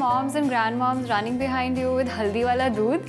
moms and grandmoms running behind you with haldi wala doodh?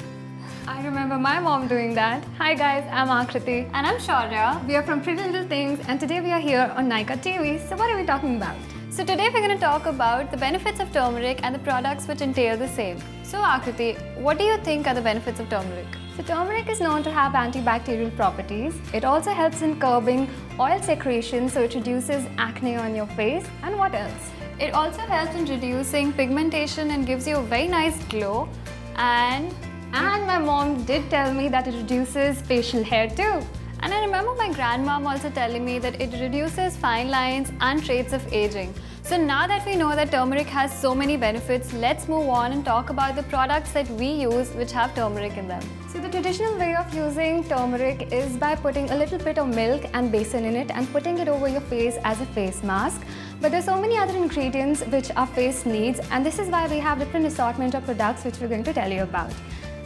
I remember my mom doing that. Hi guys, I'm Aakriti. And I'm Shaurya. We are from Pretty Little Things and today we are here on Nykaa TV. So what are we talking about? So today we're going to talk about the benefits of turmeric and the products which entail the same. So Aakriti, what do you think are the benefits of turmeric? So turmeric is known to have antibacterial properties. It also helps in curbing oil secretion so it reduces acne on your face. And what else? It also helps in reducing pigmentation and gives you a very nice glow. And and my mom did tell me that it reduces facial hair too. And I remember my grandmom also telling me that it reduces fine lines and traits of aging. So now that we know that turmeric has so many benefits, let's move on and talk about the products that we use which have turmeric in them. So the traditional way of using turmeric is by putting a little bit of milk and besan in it and putting it over your face as a face mask. But there's so many other ingredients which our face needs and this is why we have different assortment of products which we're going to tell you about.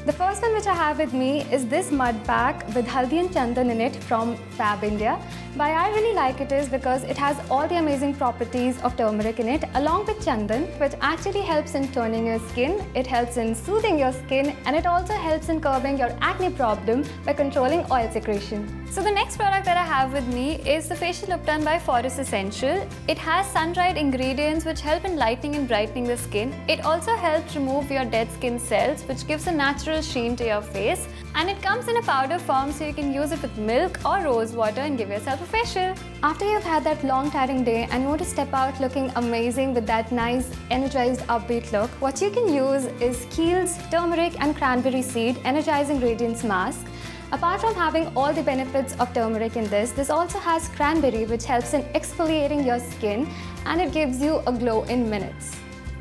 The first one which I have with me is this mud pack with haldi and chandan in it from FabIndia. Why I really like it is because it has all the amazing properties of turmeric in it along with chandan which actually helps in toning your skin, it helps in soothing your skin and it also helps in curbing your acne problem by controlling oil secretion. So the next product that I have with me is the Facial Ubtan by Forest Essential. It has sun-dried ingredients which help in lightening and brightening the skin. It also helps remove your dead skin cells which gives a natural natural sheen to your face and it comes in a powder form so you can use it with milk or rose water and give yourself a facial. After you've had that long tiring day and you want to step out looking amazing with that nice energized upbeat look, what you can use is Kiehl's turmeric and cranberry seed energizing radiance mask. Apart from having all the benefits of turmeric in this, this also has cranberry which helps in exfoliating your skin and it gives you a glow in minutes.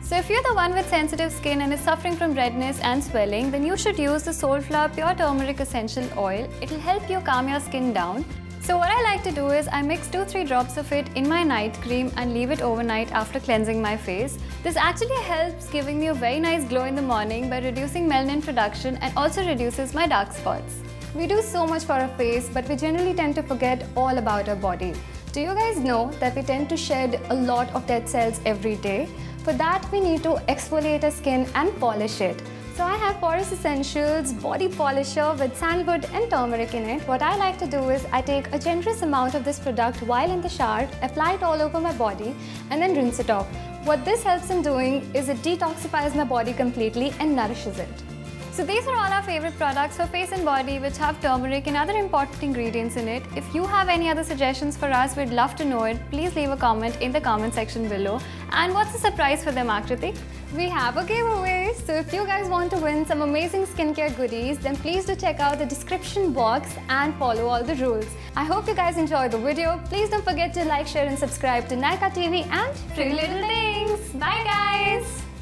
So if you're the one with sensitive skin and is suffering from redness and swelling, then you should use the Soulflower Pure Turmeric Essential Oil. It'll help you calm your skin down. So what I like to do is I mix 2-3 drops of it in my night cream and leave it overnight after cleansing my face. This actually helps giving me a very nice glow in the morning by reducing melanin production and also reduces my dark spots. We do so much for our face but we generally tend to forget all about our body. Do you guys know that we tend to shed a lot of dead cells every day? For that, we need to exfoliate our skin and polish it. So I have Forest Essentials Body Polisher with sandalwood and turmeric in it. What I like to do is I take a generous amount of this product while in the shower, apply it all over my body and then rinse it off. What this helps in doing is it detoxifies my body completely and nourishes it. So these are all our favorite products for face and body which have turmeric and other important ingredients in it. If you have any other suggestions for us, we'd love to know it. Please leave a comment in the comment section below. And what's the surprise for them, Aakriti? We have a giveaway. So if you guys want to win some amazing skincare goodies, then please do check out the description box and follow all the rules. I hope you guys enjoyed the video. Please don't forget to like, share and subscribe to Nykaa TV and Pretty Little Things. Bye guys!